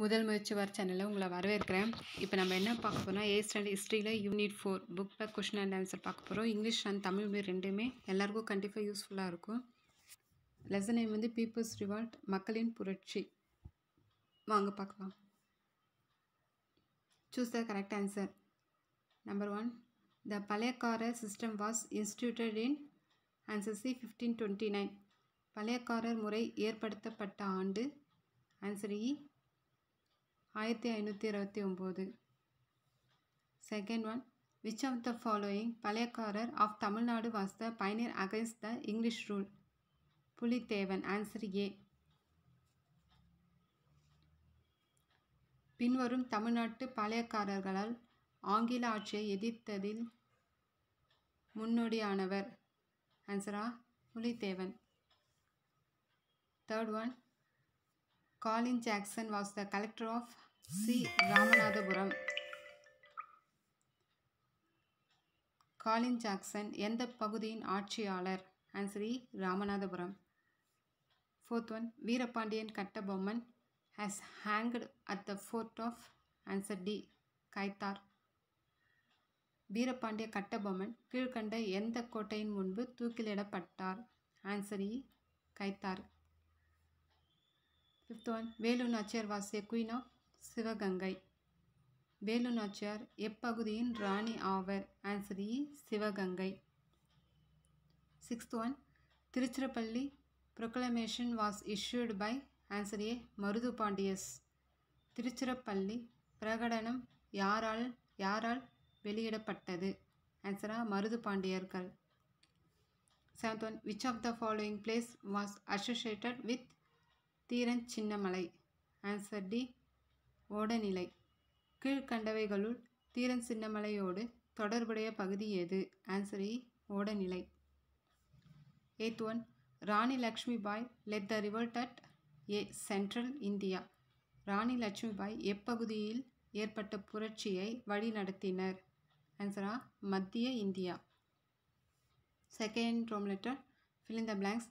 முதல் முயற்சி வர சேனலில் உங்களை வரவேற்கிறேன். இப்போ நம்ம என்ன பார்க்க போறோம்னா ஏ ஸ்டாண்டர்ட் ஹிஸ்ட்ரியில் unit four book question and answer பார்க்க போகிறோம் இங்கிலீஷ் அண்ட் தமிழ் மீ ரெண்டுமே எல்லாருக்கும் கண்டிப்பாக யூஸ்ஃபுல்லாக இருக்கும். லெசன் நேம் வந்து பீப்புள்ஸ் ரிவால்ட் மக்களின் புரட்சி. வாங்க பார்க்கலாம். Choose the correct answer number one the Palayakkarar system was instituted in answer C fifteen twenty nine பழையக்காரர் முறை ஏற்படுத்தப்பட்ட ஆண்டு ஆன்சர் இ e, ஆயிரத்தி ஐநூற்றி இருபத்தி ஒம்பது. Second one which of the following Palayakkarar of Tamil Nadu was the pioneer against the English rule Pulithevan. Answer A பின்வரும் தமிழ்நாட்டு பழையக்காரர்களால் ஆங்கில ஆட்சியை எதிர்த்ததில் முன்னோடியானவர். ஆன்சரா Pulithevan. Third one Colin Jackson was the collector of C. Ramanathapuram. Colin Jackson எந்த பகுதியின் ஆட்சியாளர்? Answer E Ramanathapuram. Fourth one Veerapandiyan Kattabomman has hanged at the fort of answer D Kayathar Veerapandiya Kattabomman கீழ்கண்ட எந்த கோட்டையின் முன்பு தூக்கிலிடப்பட்டார்? Answer E Kayathar fifth one Velu Nachiyar was a குயினா queen of Sivaganga. Velu Nachiyar எப்பகுதியின் ராணி ஆவர்? Answer E Sivagangai. Sixth one Tiruchirappalli proclamation was issued by answer A Marudhu Pandiyas. Tiruchirappalli பிரகடனம் யாரால் யாரால் வெளியிடப்பட்டது? ஆன்சரா மருது பாண்டியர்கள். Seventh one which of the following place was associated with Dheeran Chinnamalai answer D Odanilai. கீழ்கண்டவைகளுள் Dheeran சின்னமலையோடு தொடர்புடைய பகுதி எது? Answer E Odanilai. Eighth one Rani Lakshmi Bai led the revolt at a central India Rani Lakshmi Bai எப்பகுதியில் ஏற்பட்ட புரட்சியை வழிநடத்தினர்? ஆன்சரா மத்திய India. Second Rome letter fill in the blanks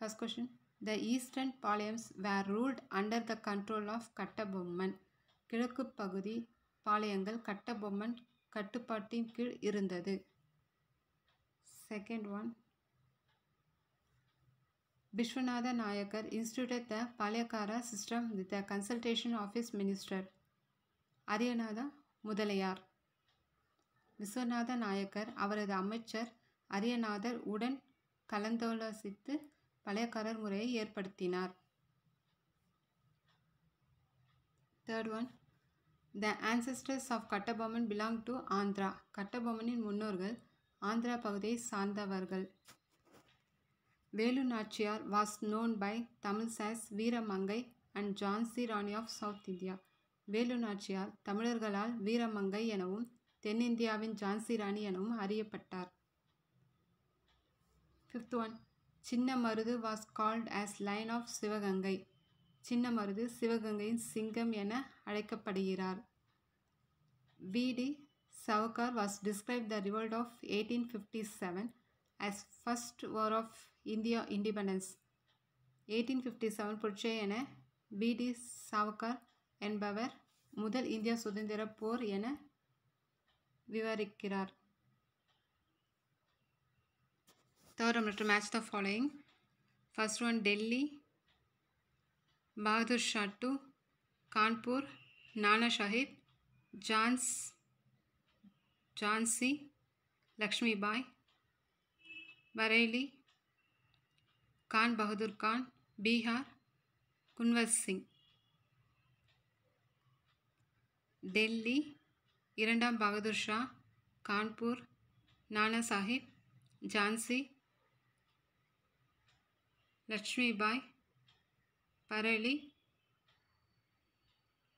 first question the eastern Palayams were ruled under the control of Kattabomman கிழக்கு பகுதி பாளையங்கள் கட்டபொம்மன் கட்டுப்பாட்டின் கீழ் இருந்தது. Second one Viswanatha Nayakkar instituted the Palayakkara system with the consultation of his minister Ariyanatha Mudaliar Viswanatha Nayakkar அவரது அமைச்சர் அரியநாதர் உடன் கலந்தோலோசித்து பழையக்காரர் முறையை ஏற்படுத்தினார். Third one the ancestors of Kattabomman belong to Andhra கட்டபொம்மனின் முன்னோர்கள் ஆந்திரா பகுதியை சார்ந்தவர்கள். Velu Nachiyar was known by Tamils as Veeramangai and Jhansi Rani of south India Velu Nachiyar தமிழர்களால் வீரமங்கை எனவும் தென்னிந்தியாவின் ஜான்சி ராணி எனவும் அறியப்பட்டார். Fifth one Chinna Marudhu was called as lion of Sivagangai Chinna Marudhu சிவகங்கையின் சிங்கம் என அழைக்கப்படுகிறார். V D Savarkar was describe the revolt of eighteen fifty seven as first war of India independence eighteen fifty seven புட்சே என V D சாவக்கார் என்பவர் முதல் India சுதந்திர போர் என விவரிக்கிறார். Third one to match the following. First one Delhi, Bahadur Shah to Kanpur, Nana Sahib, Jans, Jhansi, Lakshmi Bai, Bareilly, Khan Bahadur Khan, Bihar, Kunwar Singh. Delhi இரண்டாம் Bahadur Shah Kanpur Nana Sahib Jhansi Lakshmibai Bareilly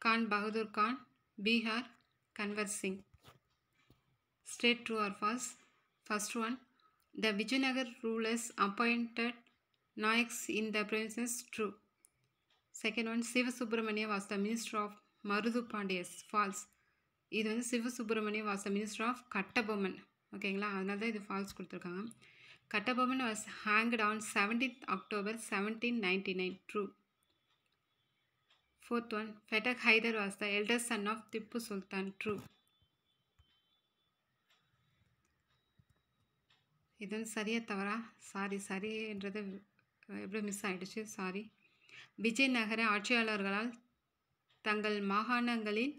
Khan Bahadur Khan Bihar Kunwar Singh. State true or false first one. The Vijayanagar rulers appointed Nayaks in the provinces true second one Sivasubramania was the minister of Marudhu Pandiyas false. இது வந்து Sivasubramania was the minister of Kattabomman. ஓகேங்களா? அதனால தான் இது false கொடுத்துருக்காங்க. Kattabomman was hanged on seventeenth October seventeen ninety nine true fourth one Fatak Hyder was the eldest son of Tipu Sultan true இது வந்து சரியா தவறா? சாரி சரின்றது எப்படி மிஸ் ஆகிடுச்சு சாரி விஜயநகர ஆட்சியாளர்களால் தங்கள் மாகாணங்களின்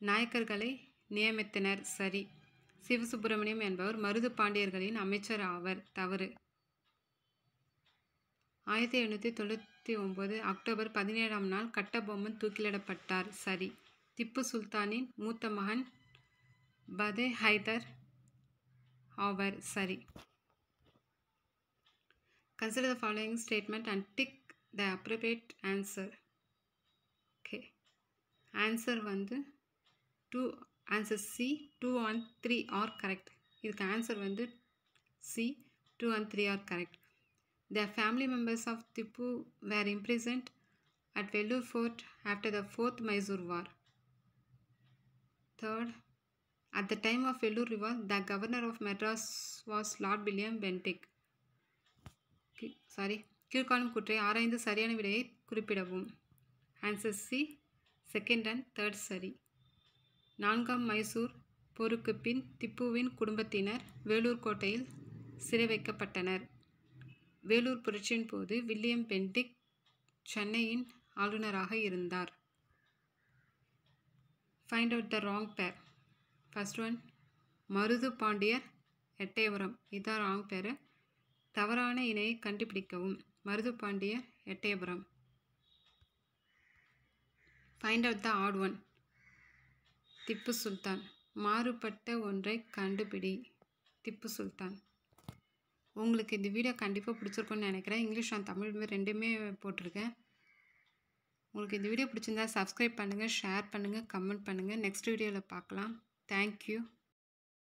நாயக்கர்களை நியமித்தனர். சரி. சிவசுப்பிரமணியம் என்பவர் மருது பாண்டியர்களின் அமைச்சர் ஆவர். தவறு. ஆயிரத்தி எழுநூற்றி தொண்ணூற்றி ஒம்பது அக்டோபர் பதினேழாம் நாள் கட்டபொம்மன் தூக்கிலிடப்பட்டார். சரி. திப்பு சுல்தானின் மூத்த மகன் பதே ஹைதர் ஆவர். சரி. Consider the following statement and tick the appropriate answer okay answer வந்து two answer C two one three are correct இதுக்கு ஆன்சர் வந்து C two one three are correct the family members of Tipu were imprisoned at Vellore Fort after the Fourth Mysore War. Third, at the time of Vellore River, the governor of Madras was Lord William Bentinck. Sorry கீழ்காணும் குற்றை ஆராய்ந்து சரியான விடையை குறிப்பிடவும் answer C second and third சரி நான்காம் மைசூர் போருக்கு பின் திப்புவின் குடும்பத்தினர் வேலூர் கோட்டையில் சிறை வைக்கப்பட்டனர் வேலூர் புரட்சியின் போது வில்லியம் பென்டிக் சென்னையின் ஆளுநராக இருந்தார். Find out the wrong pair first one Marudhu Pandiyar Ettayapuram. இதுதான் ராங் பேர் தவறான இணையை கண்டுபிடிக்கவும். Marudhu Pandiyar Ettayapuram. Find out the odd one Tipu Sultan மாறுபட்ட ஒன்றை கண்டுபிடி. திப்பு சுல்தான். உங்களுக்கு இந்த வீடியோ கண்டிப்பாக பிடிச்சிருக்குன்னு நினைக்கிறேன். இங்கிலீஷ் நான் தமிழ் ரெண்டுமே போட்டிருக்கேன். உங்களுக்கு இந்த வீடியோ பிடிச்சிருந்தா சப்ஸ்கிரைப் பண்ணுங்கள் ஷேர் பண்ணுங்கள் கமெண்ட் பண்ணுங்கள் நெக்ஸ்ட் வீடியோவில் பார்க்கலாம். தேங்க்யூ